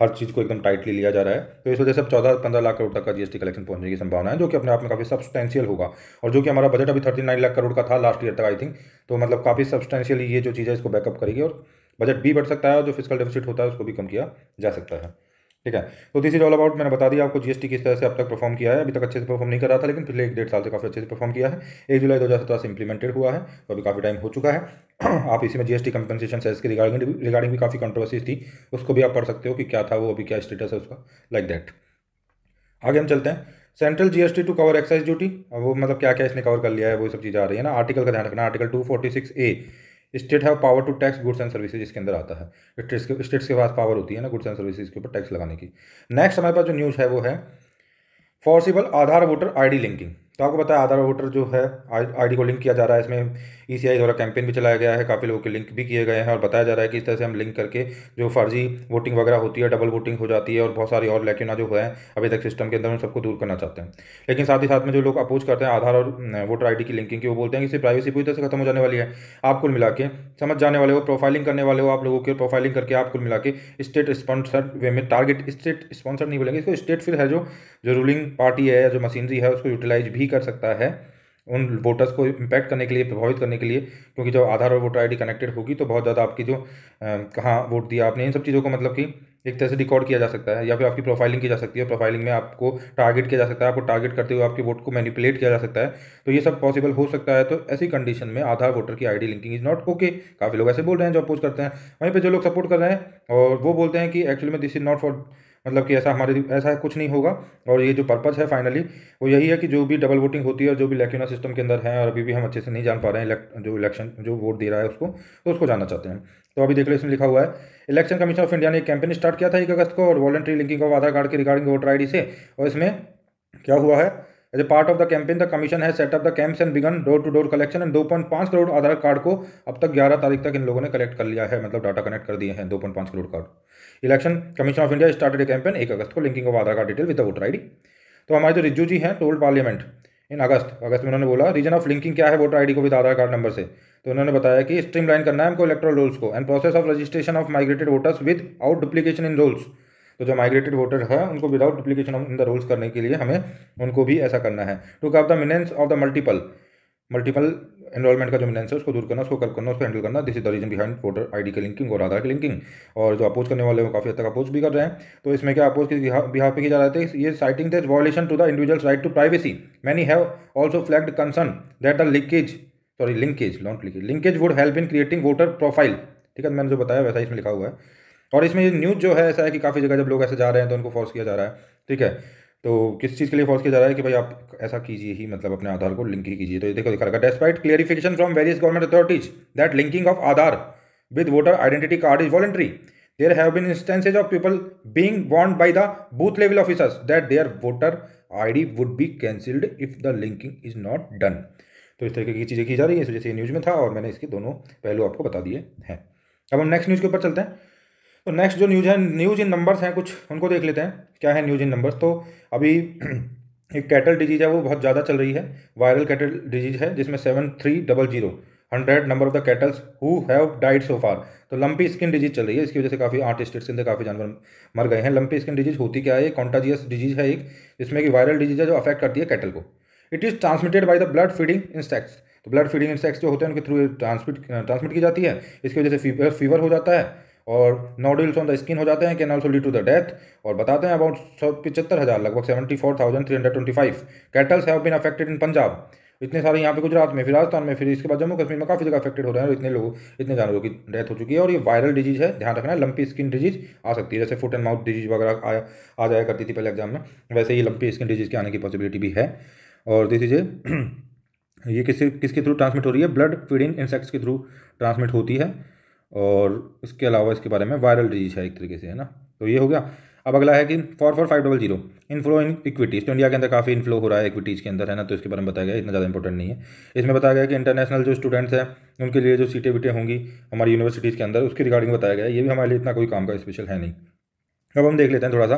हर चीज़ को एकदम टाइटली लिया जा रहा है। तो इस वजह से अब चौदह, पंद्रह लाख करोड़ तक का जीएसटी कलेक्शन पहुँचने की संभावना है, जो कि अपने आप में काफ़ी सब्सटेंशियल होगा। और जो कि हमारा बजट अभी थर्टी नाइन लाख करोड़ का था लास्ट ईयर तक आई थिंक तो मतलब काफ़ी सब्सटेंशियल ये जो चीज़ है, इसको बैकअप करेगी और बजट भी बढ़ सकता है और जो फ़िज़िकल डेफिसिट होता है उसको भी कम किया जा सकता है। ठीक है? तो दिस इज़ ऑल अबाउट मैंने बता दिया आपको जीएसटी किस तरह से अब तक परफॉर्म किया है। अभी तक अच्छे से परफॉर्म नहीं कर रहा था, लेकिन पिछले एक डेढ़ साल से काफ़ी अच्छे से परफॉर्म किया है। एक जुलाई दो हज़ार सत्रह से इंप्लीमेंटेड हुआ है तो अभी काफ़ी टाइम हो चुका है। आप इसी में जीएसटी कंपनसेशन सेल्स के रिगार्डिंग रिगार्डिंग भी काफ़ी कंट्रोवर्सीज थी, उसको भी आप पढ़ सकते हो कि क्या था वो, अभी क्या स्टेटस है उसका लाइक दैट आगे हम चलते हैं। Central GST to cover excise duty वो मतलब क्या क्या इसने कवर कर लिया है, वो सब चीज़ें आ रही है ना। आर्टिकल का ध्यान रखना article two forty six A state have power to tax goods and services इसके अंदर आता है। स्टेट्स के स्टेट्स के पास पावर होती है ना गुड्स एंड सर्विसेज़ के ऊपर टैक्स लगाने की। नेक्स्ट हमारे पास जो न्यूज़ है वो है forcible Aadhaar voter ID linking तो आपको पता है आधार वोटर जो है आईडी को लिंक किया जा रहा है, इसमें ईसीआई द्वारा कैंपेन भी चलाया गया है, काफ़ी लोगों के लिंक भी किए गए हैं और बताया जा रहा है कि इस तरह से हम लिंक करके जो फर्जी वोटिंग वगैरह होती है डबल वोटिंग हो जाती है और बहुत सारी और लेकिन जो है, अभी तक सिस्टम के अंदर उन सबको दूर करना चाहते हैं। लेकिन साथ ही साथ में जो लोग अपोज करते हैं, आधार और वोटर आईडी की लिंकिंग की, वो बोलते हैं कि इससे प्राइवेसी पूरी तरह से खत्म हो जाने वाली है। आप कुल मिला के समझ जाने वाले हो प्रोफाइलिंग करने वाले हो आप लोगों के प्रोफाइलिंग करके आप कुल मिला के स्टेट स्पॉन्सर वे में टारगेट स्टेट स्पॉन्सर नहीं बोलेंगे, इसको स्टेट फिर है जो जो रूलिंग पार्टी है या जो मशीनरी है, उसको यूटिलाइज भी कर सकता है। उन वोटर्स को इम्पैक्ट करने के लिए, प्रभावित करने के लिए, क्योंकि जब आधार और वोटर आईडी कनेक्टेड होगी तो बहुत ज़्यादा आपकी जो कहाँ वोट दिया आपने, इन सब चीज़ों को मतलब कि एक तरह से रिकॉर्ड किया जा सकता है, या फिर आपकी प्रोफाइलिंग की जा सकती है प्रोफाइलिंग में आपको टारगेट किया जा सकता है, आपको टारगेट करते हुए आपके वोट को मैनिपुलेट किया जा सकता है तो ये सब पॉसिबल हो सकता है तो ऐसी कंडीशन में आधार वोटर की ID linking is not okay काफ़ी लोग ऐसे बोल रहे हैं जो अपोज करते हैं, वहीं पर जो लोग सपोर्ट कर रहे हैं, और वो बोलते हैं कि एक्चुअली में दिस इज़ नॉट फॉर मतलब कि ऐसा हमारे ऐसा कुछ नहीं होगा। और ये जो पर्पज़ है फाइनली वो यही है कि जो भी डबल वोटिंग होती है और जो भी लैक्यूना सिस्टम के अंदर है और अभी भी हम अच्छे से नहीं जान पा रहे हैं जो इलेक्शन जो वोट दे रहा है उसको तो उसको जानना चाहते हैं। तो अभी देख लो इसमें लिखा हुआ है इलेक्शन कमीशन ऑफ़ इंडिया ने एक कैंपेन स्टार्ट किया था एक अगस्त को और voluntary linking of Aadhaar card के रिगार्डिंग वोटर आईडी से। और इसमें क्या हुआ है? As a part of the campaign the commission है setup the camps and began door to door collection and दो पॉइंट पाँच करोड़ आधार कार्ड को अब तक ग्यारह तारीख तक इन लोगों ने कलेक्ट कर लिया है मतलब डाटा कनेक्ट कर दिए हैं दो पॉइंट पाँच crore card election commission of India started a campaign एक अगस्त को linking of Aadhaar card detail with voter I तो हमारे जो रिज्जू जी हैं टोल्ड पार्लियामेंट इन अगस्त अगस्त में उन्होंने बोला रीजन ऑफ़ लिंकिंग क्या है वोटर आईडी को विद आधार कार्ड नंबर से? तो उन्होंने बताया कि स्ट्रीमलाइन करना है हमको इलेक्ट्रल रोल्स को and process of registration of migrated voters without duplication in rolls तो जो माइग्रेटेड वोटर है, उनको without duplication in the rolls करने के लिए हमें उनको भी ऐसा करना है। टू कव the menace of the multiple multiple enrolment का जो मिनेंस है, उसको दूर करना, उसको कर करना, उसको हैंडल करना। This is the reason behind voter ID की लिंकिंग और आधार की लिंकिंग और जो अपोज करने वाले वो काफ़ी हद तक अपोज भी कर रहे हैं। तो इसमें क्या अपोज के बिहार पे किया जा रहा है? ये citing this violation to the individuals right to privacy many have also flagged concern that the linkage sorry linkage not linkage linkage would help in creating voter profile ठीक है मैंने जो बताया, वैसा इसमें लिखा हुआ है। और इसमें ये न्यूज़ जो है, ऐसा है कि काफ़ी जगह जब लोग ऐसे जा रहे हैं तो उनको फोर्स किया जा रहा है। ठीक है? तो किस चीज़ के लिए फोर्स किया जा रहा है कि भाई आप ऐसा कीजिए ही मतलब अपने आधार को लिंक ही कीजिए। तो ये देखो, दिखा रखा despite clarification from various government authorities that linking of Aadhaar with voter identity card is voluntary there have been instances of people being bound by the booth level officers that their voter I D would be cancelled if the linking is not done तो इस तरीके की चीज़ें की जा रही है, इस वजह से न्यूज़ में था और मैंने इसके दोनों पहलू आपको बता दिए हैं। अब हम नेक्स्ट न्यूज़ के ऊपर चलते हैं। तो नेक्स्ट जो न्यूज़ है न्यूज़ इन नंबर्स हैं कुछ, उनको देख लेते हैं, क्या है न्यूज़ इन नंबर्स तो अभी एक कैटल डिज़ीज़ है, वो बहुत ज़्यादा चल रही है। वायरल कैटल डिज़ीज़ है, जिसमें seven three double zero hundred number of the cattles who have died so far तो लंपी स्किन डिज़ीज़ चल रही है, इसकी वजह से काफ़ी आठ के अंदर काफ़ी जानवर मर गए हैं। लंपी स्किन डिज़ीज़ होती क्या है? कॉन्टाजियस डिज़ीज़ है एक, जिसमें कि वायरल डिज़ीज़ है जो अफेक्ट करती है कैटल को। It is transmitted by the blood feeding insects तो ब्लड फीडिंग इंसेक्ट्स जो होते हैं, उनके थ्रू ट्रांसमिट ट्रांसमिट की जाती है। इसकी वजह से फीवर फीवर हो जाता है। और नोडल्स ऑन द स्किन हो जाते हैं can also lead to the death और बताते हैं अबाउट सौ पिछहत्तर हज़ार लगभग seventy four thousand three hundred twenty five cattles have been affected in Punjab इतने सारे यहाँ पे गुजरात में फिर राजस्थान में फिर इसके बाद जम्मू कश्मीर में काफ़ी जगह अफेक्टेड हो रहे हैं और इतने लोग इतने जानवरों की डेथ हो चुकी है और ये वायरल डिज़ीज़ है ध्यान रखना है लंपी स्किन डिज़ीज़ आ सकती है। जैसे फुट एंड माउथ डिज़ीज़ वगैरह आ, आ जाया करती थी पहले एग्ज़ाम में वैसे ही लंपी स्किन डिज़ीज़ के आने की पॉसिबिलिटी भी है। और दिस इज़ ये किसके किसके थ्रू ट्रांसमिट हो रही है? ब्लड फीडिंग इंसेक्ट्स के थ्रू ट्रांसमिट होती है। और इसके अलावा इसके बारे में वायरल डिज़ीज़ है एक तरीके से, है ना? तो ये हो गया। अब अगला है कि four four five double zero inflow in equities तो इंडिया के अंदर काफ़ी इनफ्लो हो रहा है इक्विटीज़ के अंदर, है ना? तो इसके बारे में बताया गया, इतना ज़्यादा इंपॉर्टेंट नहीं है। इसमें बताया गया कि इंटरनेशनल जो स्टूडेंट्स हैं, उनके लिए जो सीटें वीटें होंगी हमारी यूनिवर्सिटीज़ के अंदर, उसके रिगार्डिंग बताया गया। ये भी हमारे लिए इतना कोई काम का स्पेशल है नहीं। अब हम देख लेते हैं थोड़ा सा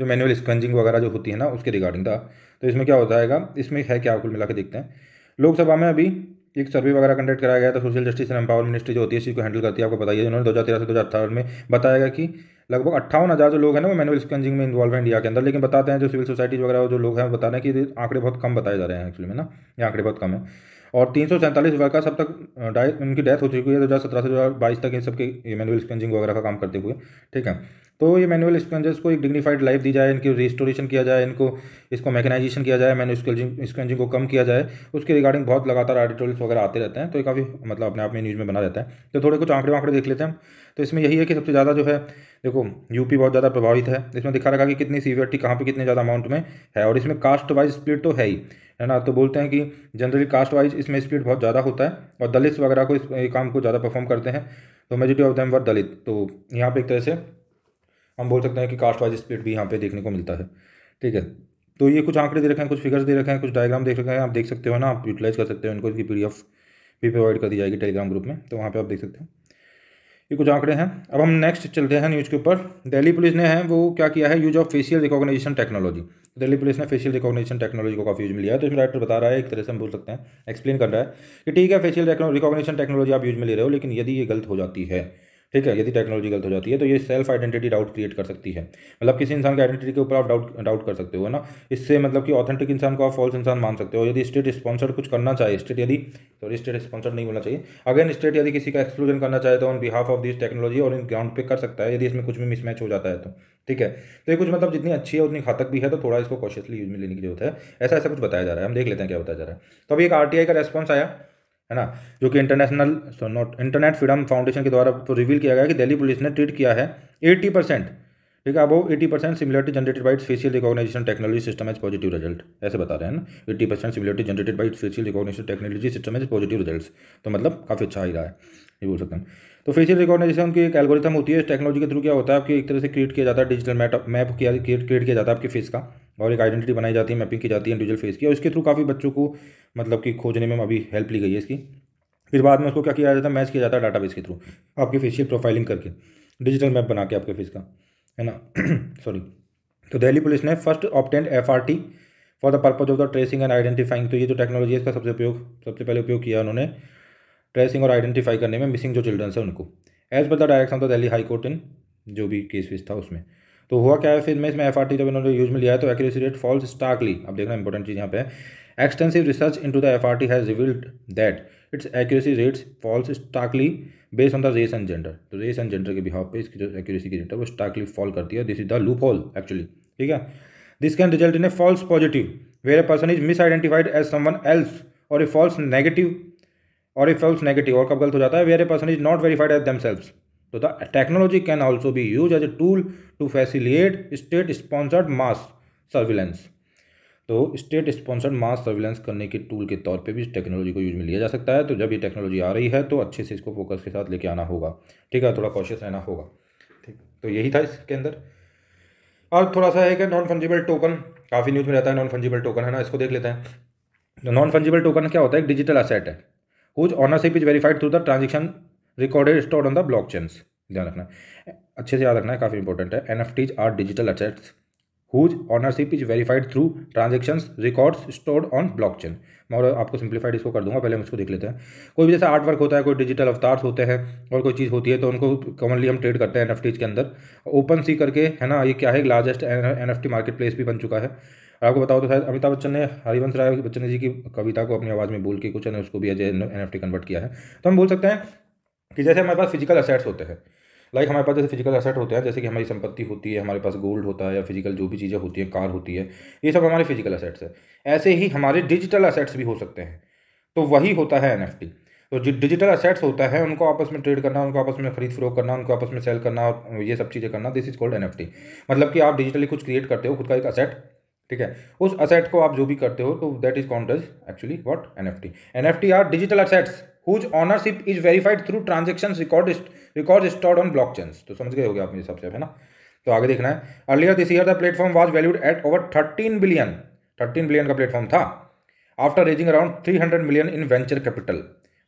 जो मैनुअल स्क्वेंजिंग वगैरह जो होती है ना, उसके रिगार्डिंग था। तो इसमें क्या होता है इसमें है क्या कुल मिला के देखते हैं। लोकसभा में अभी एक सर्वे वगैरह कंडक्ट कराया गया था social justice and empower ministry जो होती है, इसी को हैंडल करती है, आपको बताइए उन्होंने दो हज़ार तेरह से दो हज़ार अठारह में बताया गया कि लगभग अट्ठावन हज़ार जो लोग हैं ना, वो मैनुअल स्कैंजिंग में इन्वॉल्व है इंडिया के अंदर, लेकिन बताते हैं जो सिविल सोसाइटीज वगैरह जो लोग हैं बता रहे हैं कि आंकड़े बहुत कम बताए जा रहे हैं एक्चुअली में ना, ये आंकड़े बहुत कम है। और तीन सौ सैंतालीस वर्कर्स अब तक उनकी डेथ हो चुकी है दो हज़ार सत्रह से दो हज़ार बाईस तक इन सबके मैनुअल स्कैंजिंग वगैरह का काम करते हुए, ठीक है। तो ये मैनुअल स्क्वेंजर्स को एक डिग्निफाइड लाइफ दी जाए, इनकी रिस्टोरेशन किया जाए, इनको, इसको मैकेनाइजेशन किया जाए मैनुअल स्क्वेंजिंग को कम किया जाए। उसके रिगार्डिंग बहुत लगातार आर्टिकल्स वगैरह आते रहते हैं तो ये काफ़ी मतलब अपने आप में न्यूज़ में बना रहता है। तो थोड़े कुछ आंकड़े वांकड़े देख लेते हैं तो इसमें यही है कि सबसे ज़्यादा जो है, देखो यूपी बहुत ज़्यादा प्रभावित है। इसमें दिखा रखा कि कितनी सीवियरिटी कहाँ पर कितने ज़्यादा अमाउंट में है, और इसमें कास्ट वाइज स्प्लिट तो है ही, है ना? तो बोलते हैं कि जनरली कास्ट वाइज इसमें स्प्लिट बहुत ज़्यादा होता है, और दलित वगैरह को इस काम को ज़्यादा परफॉर्म करते हैं। तो majority of them were Dalit. तो यहाँ पे एक तरह से हम बोल सकते हैं कि कास्ट वाइज स्प्लिट भी यहाँ पे देखने को मिलता है। ठीक है? तो ये कुछ आंकड़े दे रखे हैं, कुछ फिगर्स दे रखे हैं, कुछ डायग्राम देख रखे हैं, आप देख सकते हो ना, आप यूटिलाइज कर सकते हो इनको इसकी पी भी प्रोवाइड कर दी जाएगी टेलीग्राम ग्रुप में तो वहाँ पर आप देख सकते हैं। ये कुछ आंकड़े हैं। अब हम नेक्स्ट चलते हैं न्यूज़ के ऊपर। दिल्ली पुलिस ने है, वो क्या किया है? Use of facial recognition technology Delhi police ने फेशियल रिकॉग्निशन टेक्नोलॉजी को काफ़ी यूज़ में लिया है तो इसमें राइटर बता रहा है, एक तरह से हम बोल सकते हैं एक्सप्लेन कर रहा है कि ठीक है फेशियल रिकॉग्निशन टेक्नोलॉजी आप यूज़ में ले रहे हो, लेकिन यदि ये गलत हो जाती है ठीक है, यदि टेक्नोलॉजी गलत हो जाती है तो ये सेल्फ आइडेंटिटी डाउट क्रिएट कर सकती है। मतलब किसी इंसान की आइडेंटिटी के ऊपर आप डाउट डाउट कर सकते हो ना? इससे मतलब कि ऑथेंटिक इंसान को आप फॉल्स इंसान मान सकते हो यदि स्टेट स्पॉन्सर्ड कुछ करना चाहिए स्टेट यदि सॉरी स्टेट स्पॉन्सर्ड नहीं बोलना चाहिए, अगेन स्टेट यदि किसी का एक्सक्लूजन करना चाहे तो on behalf of this technology और इन ग्राउंड पे कर सकता है, यदि इसमें कुछ भी मिसमैच हो जाता है तो ठीक है? तो ये कुछ मतलब जितनी अच्छी है, उतनी घातक भी है तो थोड़ा इसको कॉशियसली यूज़ में लेने की ज़रूरत है। ऐसा ऐसा कुछ बताया जा रहा है, हम देख लेते हैं क्या बताया जा रहा है। तो अभी एक आरटीआई का रेस्पॉन्स आया। है ना? जो कि international not internet freedom foundation के द्वारा तो रिवील किया गया कि दिल्ली पुलिस ने ट्रीट किया है एट्टी परसेंट ठीक है, अब eighty percent similarity generated by facial recognition technology system as positive result ऐसे बता रहे हैं ना? Eighty percent similarity generated by facial recognition technology system as positive result तो मतलब काफ़ी अच्छा ही रहा है, ये बोल सकते हैं। तो फेशियल रिकॉग्नाइजेशन की एक एल्गोरिथम होती है टेक्नोलॉजी के थ्रू क्या होता है? आपकी एक तरह से क्रिएट किया जाता है डिजिटल मैप मैप किया क्रिएट किया जाता है आपके फेस का। और एक आइडेंटिटी बनाई जाती है मैपिंग की जाती है इंडिविजुअल फेस की, और इसके थ्रू काफ़ी बच्चों को मतलब कि खोजने में अभी हेल्प ली गई है इसकी। फिर बाद में उसको क्या किया जाता है मैच किया जाता है डाटाबेस के थ्रू आपकी फेशियल प्रोफाइलिंग करके डिजिटल मैप बना के आपके फेस का, है ना? सॉरी तो दिल्ली पुलिस ने first opted F R T for the purpose of the tracing and identifying तो ये जो टेक्नोलॉजी है, इसका सबसे उपयोग, सबसे पहले उपयोग किया उन्होंने ट्रेसिंग और आइडेंटिफाई करने में मिसिंग जो चिल्ड्रंस है उनको। As per the direction of the Delhi High Court in जो भी केस वेस था उसमें। तो हुआ क्या है, फिर में इसमें एफ़ आर टी जब इन्होंने यूज़ में लिया है तो एक्यूरेसी रेट फॉल्स स्टार्कली अब देखना इंपॉर्टेंट चीज़ यहाँ पे extensive research into the F R T has revealed that its accuracy rates falls starkly based on the race and gender तो रेस एंड जेंडर के बिहाव पे इसकी जो एक्यूरेसी की रेट है, वो स्टार्कली फॉल करती है this is the loophole actually ठीक है? This can result in a false positive where a person is misidentified as someone else और ए फॉल्स नेगेटिव और ए फॉल्स नेगेटिव और कब गलत हो जाता है? Where a person is not verified as themselves तो the technology can also be use as a tool to facilitate state sponsored mass surveillance. तो स्टेट स्पॉन्सर्ड मास सर्विलेंस करने के टूल के तौर पे भी इस टेक्नोलॉजी को यूज़ में लिया जा सकता है। तो जब ये टेक्नोलॉजी आ रही है तो अच्छे से इसको फोकस के साथ लेके आना होगा। ठीक है, थोड़ा कॉशियस रहना होगा। ठीक तो यही था इसके अंदर। और थोड़ा सा है कि नॉन फंजिबल टोकन काफ़ी न्यूज़ में रहता है नॉन फंजिबल टोकन है ना? इसको देख लेते हैं। तो नॉन फंजिबल टोकन क्या होता है? एक डिजिटल असेट है whose ownership is verified through the transaction recorded stored on the blockchains ध्यान रखना। अच्छे से याद रखना है काफ़ी इंपॉर्टेंट है। N F Ts are digital assets whose ownership is verified through transaction records stored on blockchain मैं और आपको सिंप्लीफाइड इसको कर दूँगा, पहले हम इसको देख लेते हैं। कोई भी जैसा आर्ट वर्क होता है, कोई डिजिटल अवतार्स होते हैं, और कोई चीज़ होती है तो उनको कॉमनली हम ट्रेड करते हैं एन एफ़ टीज के अंदर। ओपन सी करके, है ना, ये क्या है largest N F T marketplace भी बन चुका है। आपको बताओ तो शायद अमिताभ बच्चन ने, हरिवंश राय बच्चन जी की कविता को अपनी आवाज़ में बोल के कुछ ने, उसको भी as N F T convert किया है। तो हम बोल सकते हैं कि जैसे हमारे पास फ़िज़िकल असेट्स होते हैं लाइक हमारे पास जैसे फ़िज़िकल असेट होते हैं, जैसे कि हमारी संपत्ति होती है, हमारे पास गोल्ड होता है या फ़िज़िकल जो भी चीज़ें होती हैं कार होती है, ये सब हमारे फ़िज़िकल असेट्स है। ऐसे ही हमारे डिजिटल असेट्स भी हो सकते हैं। तो वही होता है एनएफटी तो जो डिजिटल असेट्स होता है, उनको आपस में ट्रेड करना, उनको आपस में खरीद फरोख करना, उनको आपस में सेल करना और ये सब चीज़ें करना दिस इज़ कॉल्ड एनएफटी मतलब कि आप डिजिटली कुछ क्रिएट करते हो, खुद का एक असेट ठीक है? उस असेट को आप जो भी करते हो तो that is count actually what NFT NFT are digital assets whose ownership is verified through transaction record record stored on blockchains तो समझ गए हो गया अपने हिसाब से, है ना? तो आगे देखना है। Earlier this year the platform was valued at over thirteen billion thirteen billion का प्लेटफॉर्म था। After raising around three hundred million in venture capital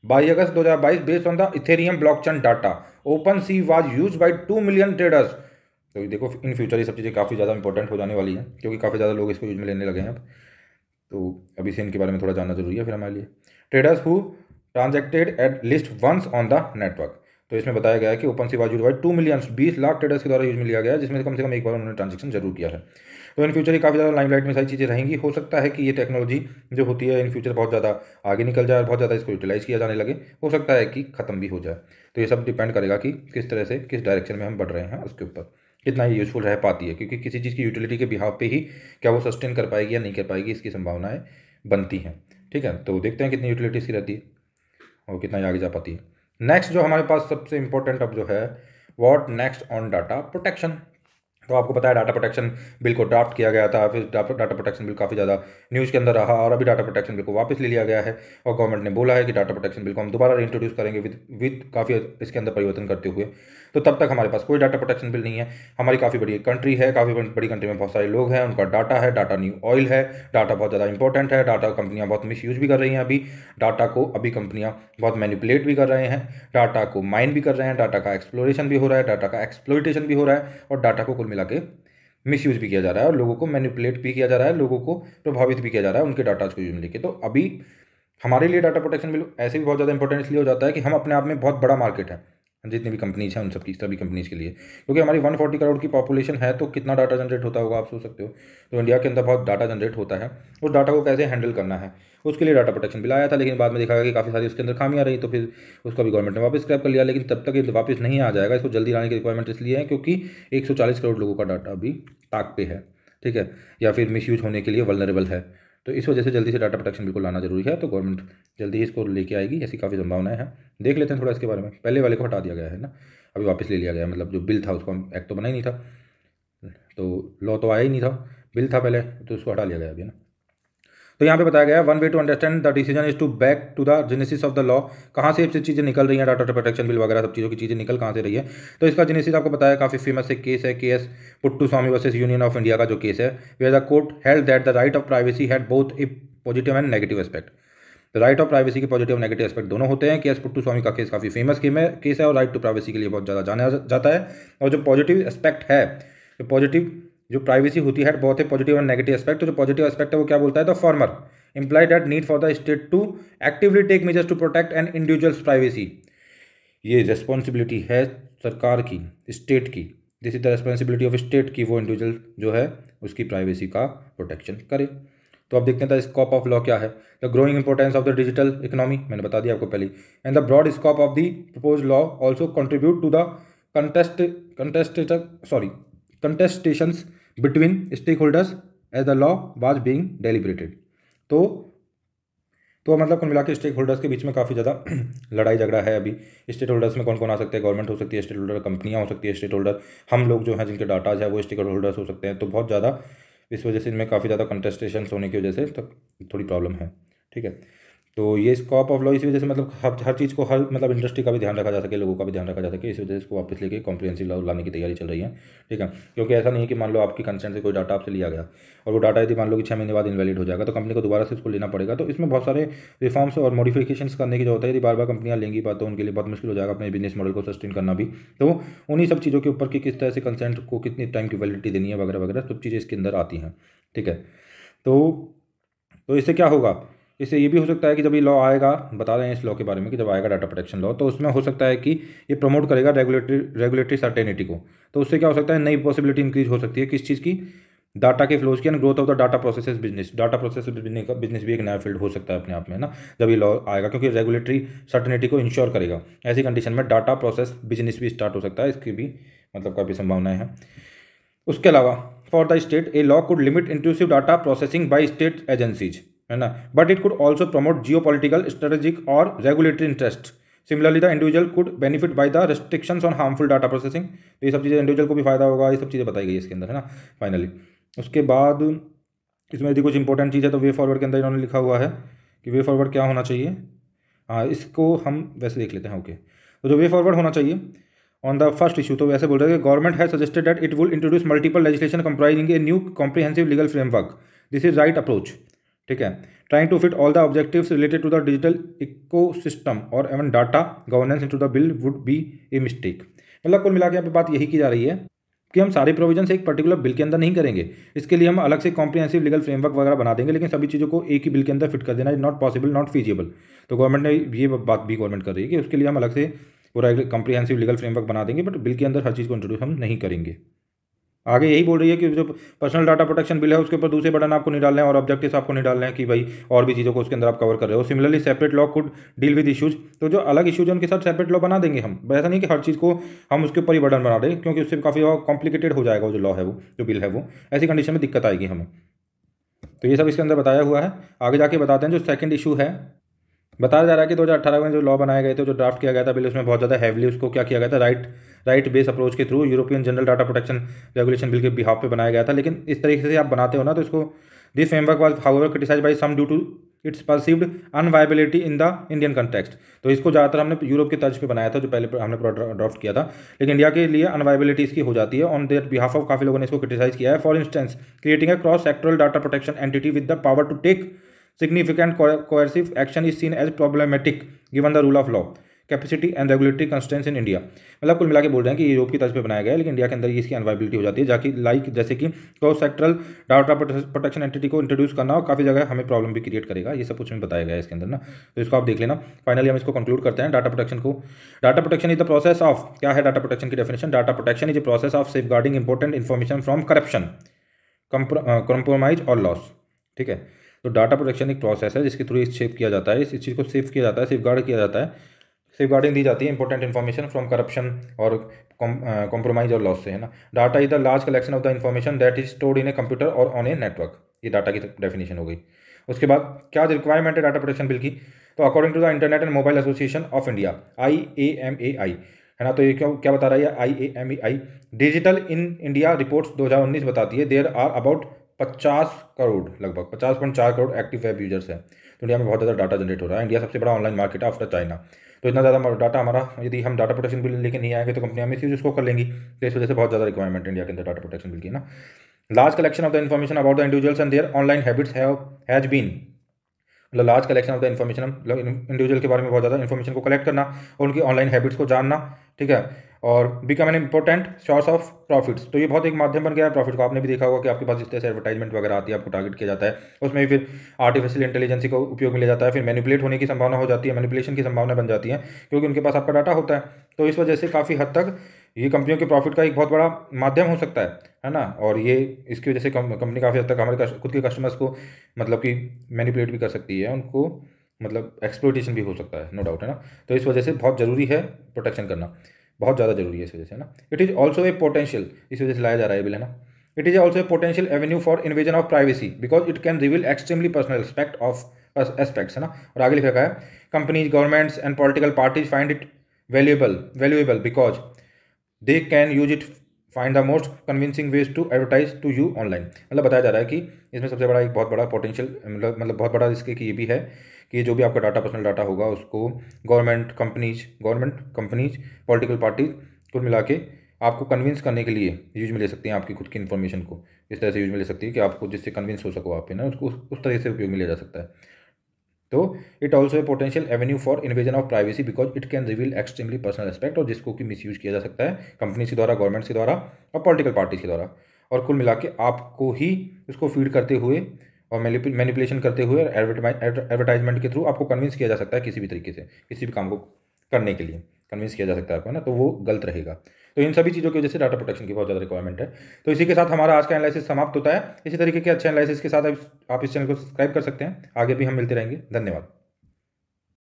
by अगस्त दो हज़ार बाईस based on the Ethereum block blockchain data OpenSea was use by two million traders तो देखो in future ये सब चीज़ें काफ़ी ज़्यादा इंपॉर्टेंट हो जाने वाली हैं, क्योंकि काफ़ी ज़्यादा लोग इसको यूज़ में लेने लगे हैं अब। तो अभी से इनके बारे में थोड़ा जानना ज़रूरी है फिर हमारे लिए। Traders who transacted at least once on the network. तो इसमें बताया गया है कि OpenSea use by two million बीस लाख ट्रेडर्स के द्वारा यूज़ में लिया गया है, जिसमें कम से कम एक बार उन्होंने ट्रांजेक्शन ज़रूर किया है। तो इन फ्यूचर ही काफ़ी ज़्यादा लाइमलाइट में सारी चीज़ें रहेंगी। हो सकता है कि ये टेक्नोलॉजी जो होती है, इन फ्यूचर बहुत ज़्यादा आगे निकल जाए और बहुत ज़्यादा इसको यूटिलाइज किया जाने लगे। हो सकता है कि ख़त्म भी हो जाए। तो ये सब डिपेंड करेगा कि किस तरह से, किस डायरेक्शन में हम बढ़ रहे हैं उसके ऊपर। कितना यूज़फुल रह पाती है? क्योंकि किसी चीज़ की यूटिलिटी के बिहाव पे ही क्या वो सस्टेन कर पाएगी या नहीं कर पाएगी, इसकी संभावनाएँ बनती हैं। ठीक है तो देखते हैं कितनी यूटिलिटी इसकी रहती है। और कितना आगे जा पाती है। नेक्स्ट जो हमारे पास सबसे इंपॉर्टेंट अब जो है what next on data protection तो आपको पता है डाटा प्रोटेक्शन बिल को ड्राफ्ट किया गया था, फिर डाटा प्रोटेक्शन बिल काफ़ी ज़्यादा न्यूज़ के अंदर रहा और अभी डाटा प्रोटेक्शन बिल को वापस ले लिया गया है और गवर्नमेंट ने बोला है कि डाटा प्रोटेक्शन बिल को हम दोबारा इंट्रोड्यूस करेंगे विद विद काफ़ी इसके अंदर परिवर्तन करते हुए। तो तब तक हमारे पास कोई डाटा प्रोटेक्शन बिल नहीं है। हमारी काफ़ी बड़ी कंट्री है, काफ़ी बड़ी कंट्री में बहुत सारे लोग हैं, उनका डाटा है डाटा न्यू ऑयल है डाटा बहुत ज़्यादा इंपॉर्टेंट है डाटा कंपनियाँ बहुत मिस यूज़ भी कर रही हैं अभी डाटा को अभी कंपनियाँ बहुत मैनिपुलेट भी कर रहे हैं डाटा को माइन भी कर रहे हैं डाटा का एक्सप्लोरेशन भी हो रहा है डाटा का एक्सप्लोइटेशन भी हो रहा है और डाटा को कुल मिला के मिस यूज़ भी किया जा रहा है और लोगों को मैनिपुलेट भी किया जा रहा है, लोगों को प्रभावित भी किया जा रहा है उनके डाटा को यूज़ लेके तो अभी हमारे लिए डाटा प्रोटेक्शन बिल ऐसे भी बहुत ज़्यादा इंपॉर्टेंट इसलिए हो जाता है कि हम अपने आप में बहुत बड़ा मार्केट है, जितनी भी कंपनीज़ हैं उन सबकी सभी कंपनीज़ के लिए। क्योंकि हमारी 140 करोड़ की पॉपुलेशन है तो कितना डाटा जनरेट होता होगा, आप सोच सकते हो। तो इंडिया के अंदर बहुत डाटा जनरेट होता है, उस डाटा को कैसे हैंडल करना है? उसके लिए डाटा प्रोटेक्शन बिल आया था, लेकिन बाद में देखा गया कि काफ़ी सारी उसके अंदर खामियाँ रही तो फिर उसको भी गवर्नमेंट ने वापस स्क्रैप कर लिया, लेकिन तब तक ये वापस नहीं आ जाएगा। इसको जल्दी लाने की रिक्वायरमेंट इसलिए है क्योंकि एक सौ चालीस करोड़ लोगों का डाटा अभी ताक पे है, ठीक है? या फिर मिस होने के लिए वलनरेबल है। तो इस वजह से जल्दी से डाटा प्रोटेक्शन बिल्कुल लाना ज़रूरी है तो गवर्नमेंट जल्दी ही इसको लेके आएगी, ऐसी काफ़ी संभावनाएँ हैं। देख लेते हैं थोड़ा इसके बारे में। पहले वाले को हटा दिया गया है ना? अभी वापस ले लिया गया मतलब जो बिल था उसको हम एक्ट तो बना ही नहीं था। तो लॉ तो आया ही नहीं था। बिल था पहले तो उसको हटा लिया गया अभी ना? तो यहाँ पे बताया गया one way to understand the decision is to back to the genesis of the law कहाँ से सब चीज़ें निकल रही हैं डाटा प्रोटेक्शन बिल वगैरह सब चीज़ों की चीज़ें निकल कहाँ से रही है? तो इसका जेनेसिस आपको बताया काफ़ी फ़ेमस है केस है K S Puttaswamy versus Union of India का जो केस है where the court held that the right of privacy had both a positive and negative aspect right of privacy के पॉजिटिव नेगेटिव एस्पेक्ट दोनों होते हैं। के S puttu स्वामी का case काफ़ी फ़ेमस केस है और राइट टू प्राइवेसी के लिए बहुत ज़्यादा जाना जाता है। और जो पॉजिटिव एस्पेक्ट है, जो पॉजिटिव जो प्राइवेसी होती है बहुत है पॉजिटिव एंड नेगेटिव एस्पेक्ट तो जो पॉजिटिव एस्पेक्ट है, वो क्या बोलता है? The former imply that need for the state to actively take measures to protect an individual's privacy. ये रेस्पॉन्सिबिलिटी है सरकार की स्टेट की. This is the responsibility of state की वो इंडिविजुअल जो है, उसकी प्राइवेसी का प्रोटेक्शन करे. तो अब देखते हैं द स्कोप ऑफ़ लॉ क्या है? The growing importance of the digital economy मैंने बता दिया आपको पहले and the broad scope of the propose law also contribute to the contest contest sorry contestations between stakeholders as the law was being deliberated तो तो मतलब कुल मिला के स्टेक होल्डर्स के बीच में काफ़ी ज़्यादा लड़ाई झगड़ा है अभी। स्टेट होल्डर्स में कौन कौन आ सकते हैं? गवर्नमेंट हो सकती है स्टेट होल्डर कंपनियाँ हो सकती है स्टेट होल्डर हम लोग जो हैं, जिनके डाटाज है, वो स्टेक होल्डर्स हो सकते हैं। तो बहुत ज़्यादा इस वजह से इनमें काफ़ी ज़्यादा कंटेस्टेशन होने की वजह से तक थोड़ी प्रॉब्लम है। ठीक है? तो ये स्कॉप ऑफ़ लॉ इस वजह से मतलब हर हर चीज़ को हर मतलब इंडस्ट्री का भी ध्यान रखा जा सके, लोगों का भी ध्यान रखा जा सके, इस वजह से इसको वापस लेके कॉम्प्रिहेंसिव लॉ लाने की तैयारी चल रही है, ठीक है? क्योंकि ऐसा नहीं है कि मान लो आपकी कंसेंट से कोई डाटा आपसे लिया गया और वो डाटा यदि मान लो कि छः महीने बाद इनवैलिड हो जाएगा तो कंपनी को दोबारा से उसको लेना पड़ेगा। तो इसमें बहुत सारे रिफॉर्म्स और मॉडिफिकेशन करने की ज़रूरत है। यदि बार बार कंपनियाँ लेंगी बात तो उनके लिए बहुत मुश्किल हो जाएगा अपने बिज़नेस मॉडल को सस्टेन करना भी। तो उन्हीं सब चीज़ों के ऊपर कि किस तरह से कंसेंट को कितनी टाइम की वैलिडिटी देनी है वगैरह वगैरह सब चीज़ें इसके अंदर आती हैं, ठीक है? तो तो इससे क्या होगा? इससे ये भी हो सकता है कि जब ये लॉ आएगा, बता हैं इस लॉ के बारे में कि जब आएगा डाटा प्रोटेक्शन लॉ तो उसमें हो सकता है कि ये प्रमोट करेगा रेगुलेटरी रेगुलेटरी सर्टेनिटी को। तो उससे क्या हो सकता है, नई पॉसिबिलिटी इंक्रीज हो सकती है किस चीज़ की? डाटा के फ्लोज की and growth of the data process business data process business भी एक नया फ़ील्ड हो सकता है अपने आप में ना? जब ये लॉ आएगा, क्योंकि रेगुलेटरी सर्टेनिटी को इंश्योर करेगा। ऐसी कंडीशन में डाटा प्रोसेस बिज़नेस भी स्टार्ट हो सकता है, इसकी भी मतलब काफ़ी संभावनाएँ हैं। उसके अलावा for the state a law could limit inclusive data processing by state agencies है ना? But it could also promote geopolitical strategic और regulatory interest similarly the individual could benefit by the restrictions on harmful data processing तो ये सब चीज़ें individual को भी फ़ायदा होगा, ये सब चीज़ें बताई गई इसके अंदर, है ना? फाइनली उसके बाद इसमें यदि कुछ इंपॉर्टेंट चीज़ है तो वे फॉरवर्ड के अंदर इन्होंने लिखा हुआ है कि वे फॉरवर्ड क्या होना चाहिए। हाँ इसको हम वैसे देख लेते हैं ओके तो जो वे फॉरवर्ड होना चाहिए ऑन द फ़र्स्ट इशू तो वैसे बोल रहे हैं government has suggested that it will introduce multiple legislation comprising a new comprehensive legal framework this is right approach ठीक है? Trying to fit all the objectives related to the digital ecosystem और even data governance into the bill would be a mistake मतलब कुल मिला के यहाँ पे बात यही की जा रही है कि हम सारे प्रोविज़न एक पर्टिकुलर बिल के अंदर नहीं करेंगे। इसके लिए हम अलग से कॉम्प्रिहेंसिव लीगल फ्रेमवर्क वगैरह बना देंगे, लेकिन सभी चीज़ों को एक ही बिल के अंदर फिट कर देना is not possible not feasible तो गवर्नमेंट ने ये बात भी गवर्नमेंट कर रही है कि उसके लिए हम अलग से पूरा कॉम्प्रिहेंसिव लीगल फ्रेमवर्क बना देंगे बट बिल के अंदर हर चीज़ को इंट्रोड्यूस हम नहीं करेंगे। आगे यही बोल रही है कि जो पर्सनल डाटा प्रोटेक्शन बिल है, उसके ऊपर दूसरे बटन आपको नहीं डालने हैं और ऑब्जेक्टिव्स आपको नहीं डालने हैं कि भाई और भी चीज़ों को उसके अंदर आप कवर कर रहे हो। Similarly separate law could deal with issues तो जो अलग इशूज है, उनके साथ सेपरेट लॉ बना देंगे हम। ऐसा नहीं कि हर चीज़ को हम उसके ऊपर ही बटन बना दें, क्योंकि उससे काफ़ी कॉम्प्लिकेटेड हो जाएगा जो लॉ है वो, जो बिल है वो। ऐसी कंडीशन में दिक्कत आएगी हमें। तो ये सब इसके अंदर बताया हुआ है। आगे जाके बताते हैं जो सेकंड इशू है। बताया जा रहा है कि 2018 में जो लॉ बनाए गए थे, जो ड्राफ्ट किया गया था बिल, उसमें बहुत ज़्यादा हैवली उसको क्या किया गया था? राइट राइट बेस अप्रोच के through European general data protection regulation bill के बिहाफ पे बनाया गया था। लेकिन इस तरीके से आप बनाते हो ना तो इसको this framework was however criticised by some due to its perceived unviability in the Indian context तो इसको ज़्यादातर हमने यूरोप के तर्ज पे बनाया था, जो पहले हमने ड्राफ्ट किया था। लेकिन इंडिया के लिए अनवाइबिलिटी इसकी हो जाती है। ऑन देयर बिहाफ ऑफ़ काफ़ी लोगों ने इसको क्रिटिसाइज किया है। For instance creating a cross sectoral data protection entity with the power to take significant coercive action is seen as problematic, given the rule of law capacity and regulatory constraints in India मतलब कुल मिला के बोल रहे हैं कि Europe की तर्ज पे बनाया गया है, लेकिन इंडिया के अंदर इसकी अनवाइबिलिटी हो जाती है, जाकि लाइक जैसे कि cross sectoral data protection entity को इंट्रोड्यूस करना और काफ़ी जगह हमें प्रॉब्लम भी क्रिएट करेगा। ये सब कुछ में बताया गया है इसके अंदर ना। तो इसको आप देख लेना। फाइनली हम इसको कंक्लूड करते हैं डाटा प्रोटेक्शन को। Data protection is the process of क्या है डाटा प्रोटेक्शन की definition data protection is process of safeguarding important information from corruption compromise और लॉस ठीक है? तो डाटा प्रोटेक्शन एक प्रोसेस है, जिसके थ्रू सेव किया जाता है। इस चीज़ को सेव किया जाता है सेफ़ गार्ड किया जाता है। सेफ़ गार्डिंग दी जाती है इंपॉर्टेंट इन्फॉर्मेशन फ्रॉम करप्शन और कॉम्प्रोमाइज और लॉस से, है ना? Data is the large collection of the information that is stored in a computer और ऑन ए नेटवर्क ये डाटा की डेफिनेशन हो गई। उसके बाद, क्या रिक्वायरमेंट है डाटा प्रोटेक्शन बिल की? तो according to the internet and mobile association of India I A M A I है ना? तो ये क्यों, क्या बता रहा है? I A M A I digital in India reports 2019 बताती है देयर आर अबाउट पचास करोड़, लगभग पचास पॉइंट चार करोड़ एक्टिव वेब यूज़र्स हैं। तो इंडिया में बहुत ज़्यादा डाटा जनरेट हो रहा है। इंडिया सबसे बड़ा ऑनलाइन मार्केट है आफ्टर चाइना तो इतना ज़्यादा डाटा हमारा, यदि हम डाटा प्रोटेक्शन बिल लेके नहीं आएँगे तो कंपनियाँ यूज़ उसको कर लेंगी। तो इस वजह से बहुत ज़्यादा रिक्वायरमेंट इंडिया के अंदर डाटा प्रोटेक्शन बिल की ना? Large collection of the information about the individuals and their online habits has been मतलब large collection of the information मतलब इंडिविजुअल के बारे में बहुत ज़्यादा इन्फॉर्मेशन को कलेक्ट करना और उनकी ऑनलाइन हैबिट्स को जानना, ठीक है? और become an important source of profits तो ये बहुत एक माध्यम बन गया है प्रॉफिट को। आपने भी देखा होगा कि आपके पास जिस तरह से एडवर्टाइजमेंट वगैरह आती है, आपको टारगेट किया जाता है, उसमें भी फिर आर्टिफिशियल इंटेलिजेंसी का उपयोग मिला जाता है, फिर मैनिपुलेट होने की संभावना हो जाती है मैनिपुलेशन की संभावना बन जाती है, क्योंकि उनके पास आपका डाटा होता है। तो इस वजह से काफ़ी हद तक ये कंपनियों के प्रॉफिट का एक बहुत बड़ा माध्यम हो सकता है है ना? और ये इसकी वजह से कंपनी काफ़ी हद तक हमारे खुद के कस्टमर्स को मतलब कि मैनिपुलेट भी कर सकती है, उनको मतलब एक्सप्लोटेशन भी हो सकता है नो डाउट है ना? तो इस वजह से बहुत ज़रूरी है प्रोटेक्शन करना। बहुत ज़्यादा ज़रूरी है इस वजह से ना? It is also a potential इस वजह से लाया जा रहा है बिल, है ना? It is also a potential avenue for invasion of privacy because it can reveal extremely personal aspect of aspects है ना? और आगे लिखा है companies governments and political parties find it valuable valuable because they can use it find the most convincing ways to advertise to you online मतलब बताया जा रहा है कि इसमें सबसे बड़ा, एक बहुत बड़ा पोटेंशियल मतलब मतलब बहुत बड़ा इसके की ये भी है। कि जो भी आपका डाटा पर्सनल डाटा होगा, उसको government companies government companies political parties कुल मिला के आपको कन्विंस करने के लिए यूज़ में ले सकती हैं आपकी खुद की इन्फॉर्मेशन को। इस तरह से यूज़ में ले सकती है कि आपको जिससे कन्विंस हो सको आप ना, उसको उस तरह से उपयोग में लिया जा सकता है। तो it also a potential avenue for invasion of privacy because it can reveal extremely personal aspect और जिसको कि मिस यूज़ किया जा सकता है कंपनी के द्वारा गवर्नमेंट के द्वारा और पॉलिटिकल पार्टी के द्वारा। और कुल मिला के आपको ही उसको फ़ीड करते हुए और मैनिपुलेशन करते हुए एडवर्टाइजमेंट के थ्रू आपको कन्विंस किया जा सकता है किसी भी तरीके से, किसी भी काम को करने के लिए। कन्विंस किया जा सकता है आपको, ना? तो वो गलत रहेगा। तो इन सभी चीज़ों की वजह से डाटा प्रोटेक्शन की बहुत ज़्यादा रिक्वायरमेंट है। तो इसी के साथ हमारा आज का एनालिसिस समाप्त होता है। इसी तरीके के अच्छे एनालिसिस के साथ आप इस चैनल को सब्सक्राइब कर सकते हैं। आगे भी हम मिलते रहेंगे। धन्यवाद।